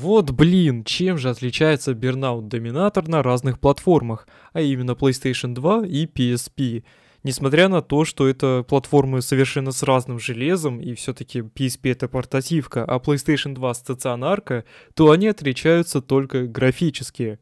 Вот блин, чем же отличается Burnout Dominator на разных платформах, а именно PlayStation 2 и PSP. Несмотря на то, что это платформы совершенно с разным железом, и все-таки PSP это портативка, а PlayStation 2 стационарка, то они отличаются только графически.